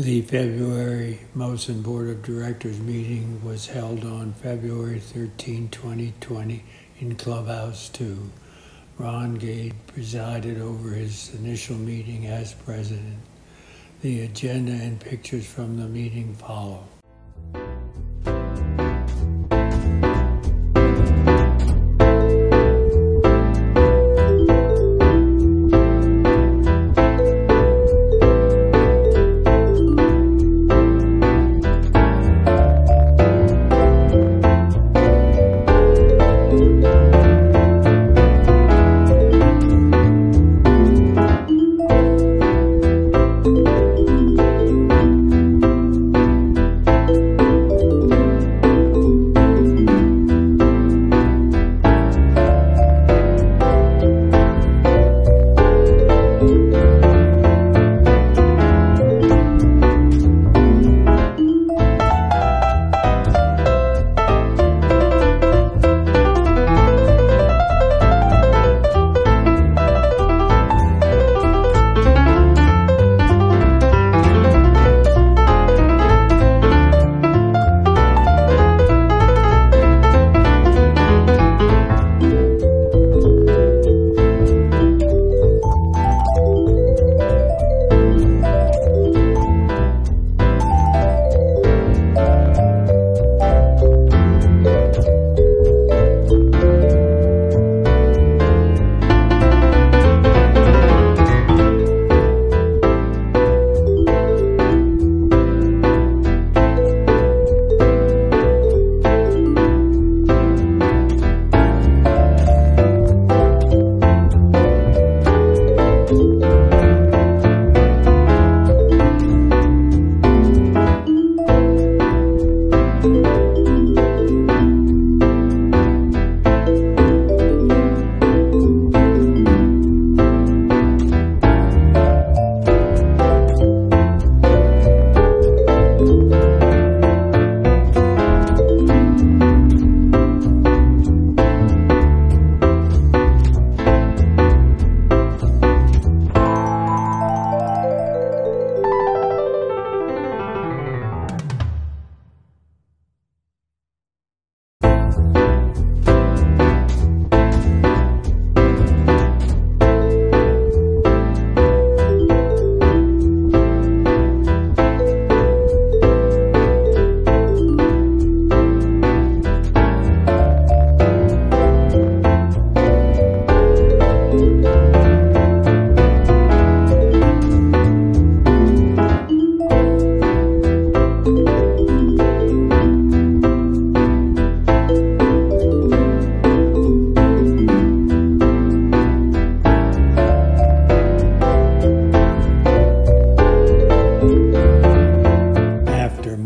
The February MOSN Board of Directors meeting was held on February 13, 2020 in Clubhouse 2. Ron Gade presided over his initial meeting as president. The agenda and pictures from the meeting follow.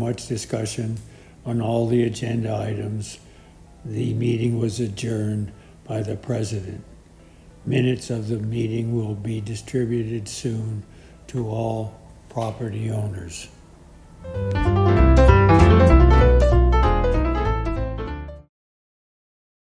Much discussion on all the agenda items, the meeting was adjourned by the president. Minutes of the meeting will be distributed soon to all property owners.